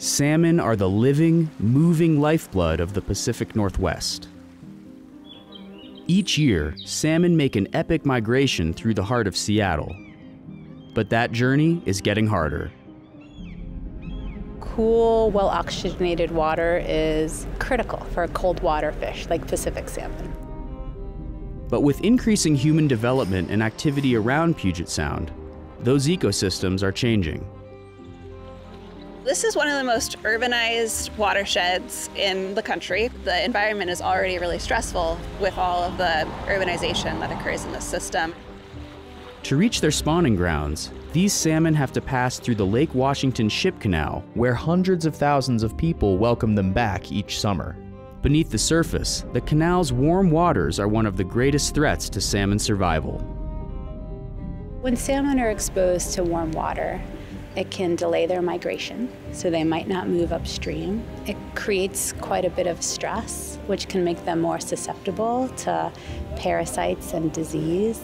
Salmon are the living, moving lifeblood of the Pacific Northwest. Each year, salmon make an epic migration through the heart of Seattle. But that journey is getting harder. Cool, well oxygenated water is critical for cold water fish like Pacific salmon. But with increasing human development and activity around Puget Sound, those ecosystems are changing. This is one of the most urbanized watersheds in the country. The environment is already really stressful with all of the urbanization that occurs in this system. To reach their spawning grounds, these salmon have to pass through the Lake Washington Ship Canal, where hundreds of thousands of people welcome them back each summer. Beneath the surface, the canal's warm waters are one of the greatest threats to salmon survival. When salmon are exposed to warm water, it can delay their migration, so they might not move upstream. It creates quite a bit of stress, which can make them more susceptible to parasites and disease.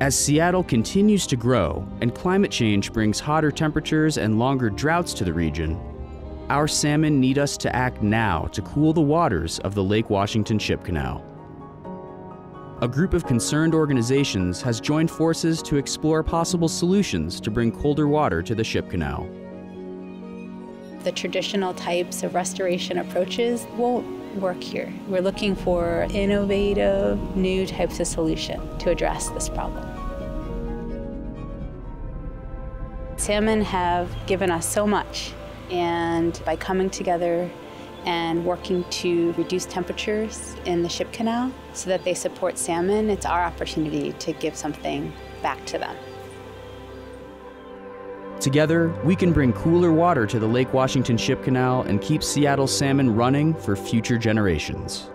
As Seattle continues to grow and climate change brings hotter temperatures and longer droughts to the region, our salmon need us to act now to cool the waters of the Lake Washington Ship Canal. A group of concerned organizations has joined forces to explore possible solutions to bring colder water to the ship canal. The traditional types of restoration approaches won't work here. We're looking for innovative, new types of solution to address this problem. Salmon have given us so much, and by coming together and working to reduce temperatures in the ship canal so that they support salmon, it's our opportunity to give something back to them. Together, we can bring cooler water to the Lake Washington Ship Canal and keep Seattle salmon running for future generations.